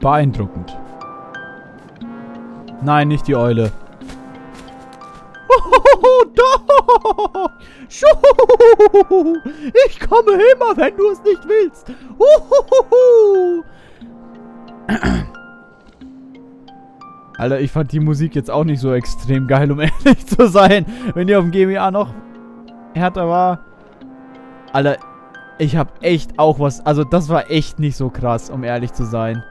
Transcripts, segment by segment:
Beeindruckend. Nein, nicht die Eule. Ich komme immer, wenn du es nicht willst. Alter, ich fand die Musik jetzt auch nicht so extrem geil, um ehrlich zu sein. Wenn die auf dem GBA noch härter war. Alter, ich hab echt auch was... Also das war echt nicht so krass, um ehrlich zu sein.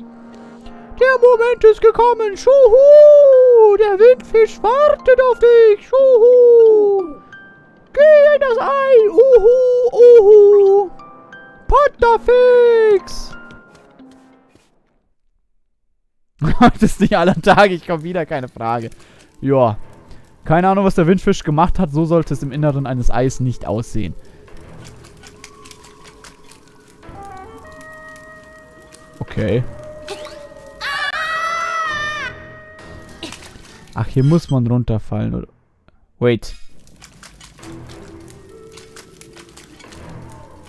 Der Moment ist gekommen. Schuhu! Der Windfisch wartet auf dich. Schuhu! Geh in das Ei. Uhu, uhu. Potterfix. das ist nicht aller Tage. Ich komme wieder, keine Frage. Ja. Keine Ahnung, was der Windfisch gemacht hat. So sollte es im Inneren eines Eis nicht aussehen. Okay. Ach, hier muss man runterfallen, oder? Wait.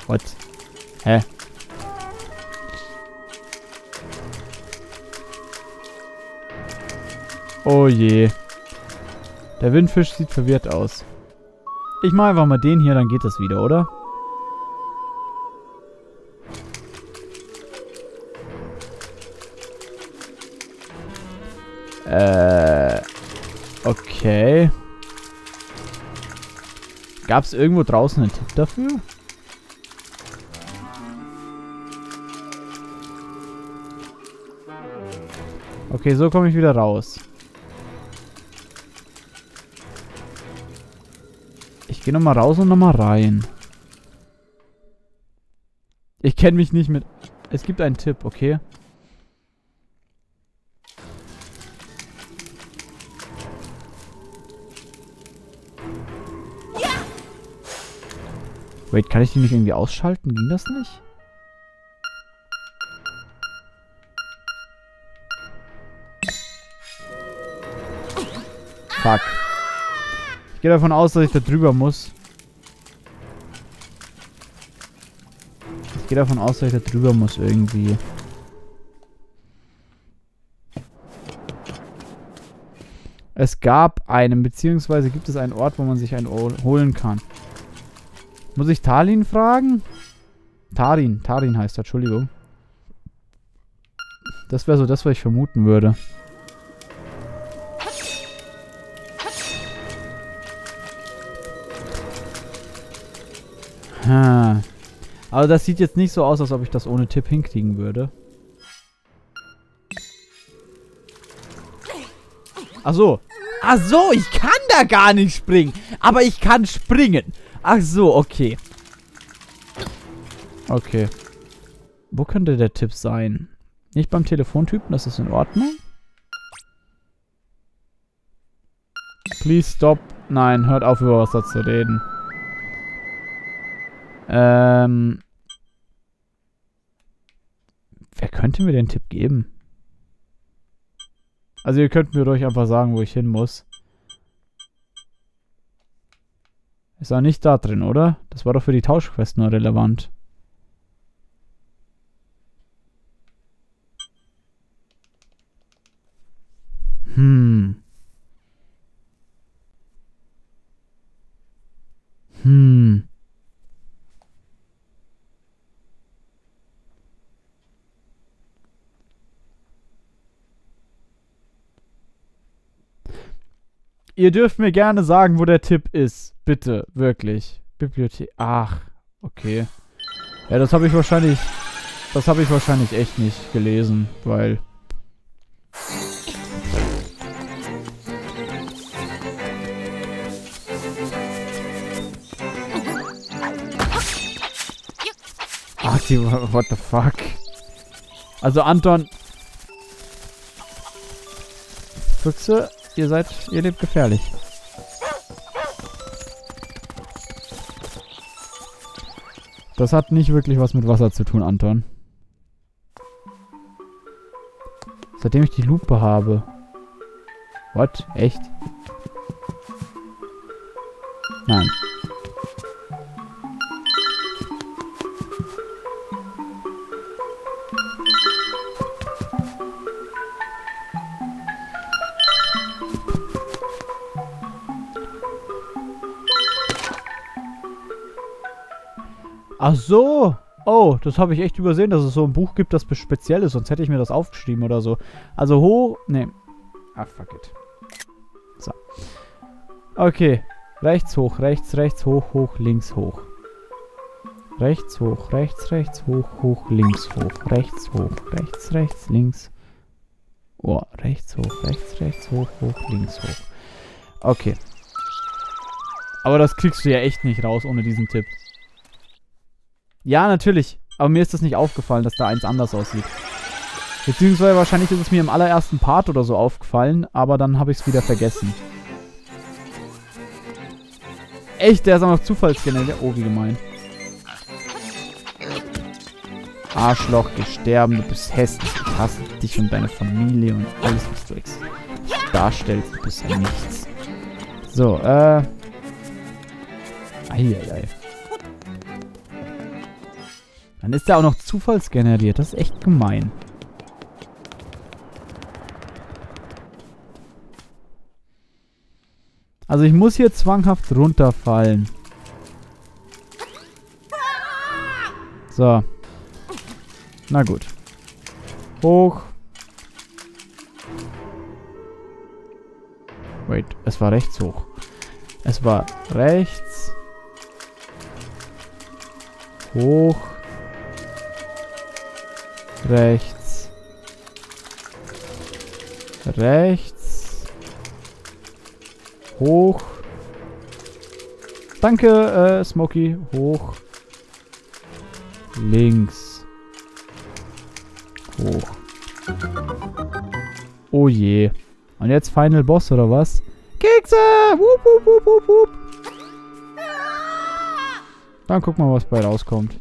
What? Hä? Oh je. Der Windfisch sieht verwirrt aus. Ich mache einfach mal den hier, dann geht das wieder, oder? Äh... Okay. Gab es irgendwo draußen einen Tipp dafür? Okay, so komme ich wieder raus. Ich gehe nochmal raus und nochmal rein. Ich kenne mich nicht mit... Es gibt einen Tipp, okay? Wait, kann ich die nicht irgendwie ausschalten? Ging das nicht? Fuck. Ich gehe davon aus, dass ich da drüber muss. Ich gehe davon aus, dass ich da drüber muss irgendwie. Es gab einen, beziehungsweise gibt es einen Ort, wo man sich einen holen kann. Muss ich Talin fragen? Tarin, Tarin heißt er, Entschuldigung. Das wäre so das, was ich vermuten würde. Ha. Aber das sieht jetzt nicht so aus, als ob ich das ohne Tipp hinkriegen würde. Ach so. Ach so, ich kann da gar nicht springen. Aber ich kann springen. Ach so, okay. Okay. Wo könnte der Tipp sein? Nicht beim Telefontypen, das ist in Ordnung. Please stop. Nein, hört auf, über Wasser zu reden. Ähm. Wer könnte mir den Tipp geben? Also ihr könnt mir ruhig einfach sagen, wo ich hin muss. Ist auch nicht da drin, oder? Das war doch für die Tauschquest nur relevant. Ihr dürft mir gerne sagen, wo der Tipp ist. Bitte, wirklich. Bibliothek. Ach, okay. Ja, das habe ich wahrscheinlich... Das habe ich wahrscheinlich echt nicht gelesen, weil... Ach, die... What the fuck? Also, Anton... Füchse, ihr seid... Ihr lebt gefährlich. Das hat nicht wirklich was mit Wasser zu tun, Anton. Seitdem ich die Lupe habe. What? Echt? Nein. Ach so. Oh, das habe ich echt übersehen, dass es so ein Buch gibt, das speziell ist. Sonst hätte ich mir das aufgeschrieben oder so. Also hoch... Nee. Ah, fuck it. So. Okay. Rechts hoch, rechts, rechts, hoch, hoch, links, hoch. Rechts hoch, rechts, rechts, hoch, hoch, links, hoch. Rechts hoch, rechts, rechts, links. Oh, rechts hoch, rechts, rechts, hoch, hoch, links, hoch. Okay. Aber das kriegst du ja echt nicht raus ohne diesen Tipp. Ja, natürlich. Aber mir ist das nicht aufgefallen, dass da eins anders aussieht. Beziehungsweise wahrscheinlich ist es mir im allerersten Part oder so aufgefallen, aber dann habe ich es wieder vergessen. Echt, der ist auch noch zufallsgeneriert. Oh, wie gemein. Arschloch, geh sterben, du bist hässlich. Ich hasse dich und deine Familie und alles, was du darstellst. Du bist ja nichts. So, äh... Eieiei. Dann ist der auch noch zufallsgeneriert. Das ist echt gemein. Also ich muss hier zwanghaft runterfallen. So. Na gut. Hoch. Wait, es war rechts hoch. Es war rechts. Hoch rechts, rechts, hoch. Danke, äh, Smokey. Hoch, links, hoch. Oh je. Und jetzt Final Boss, oder was? Kekse! Wup, wup, wup, wup, wup. Dann guck mal, was bei rauskommt.